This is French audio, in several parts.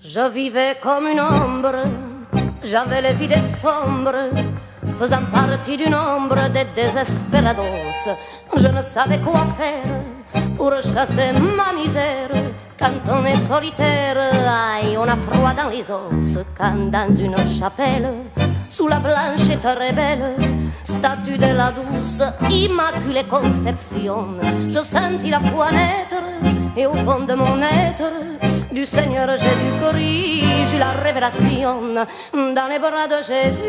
Je vivais comme une ombre, j'avais les idées sombres, faisant partie du nombre des désespérados. Je ne savais quoi faire pour chasser ma misère. Quand on est solitaire, aïe, on a froid dans les os. Quand dans une chapelle, sous la blanchette rebelle, statue de la douce, immaculée conception, je sentis la foi naître et au fond de mon être, du Seigneur Jésus corrige la révélation dans les bras de Jésus.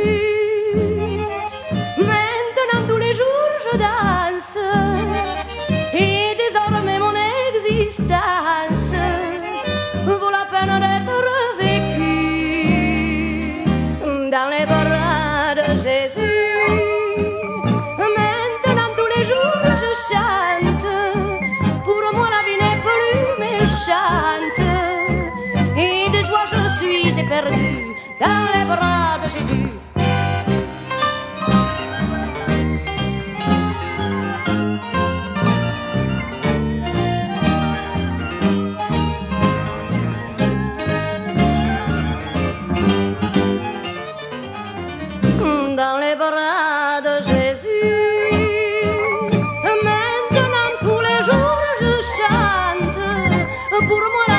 Maintenant tous les jours je danse et désormais mon existence vaut la peine d'être vécue. Dans les bras perdu dans les bras de Jésus. Dans les bras de Jésus, maintenant tous les jours je chante pour moi.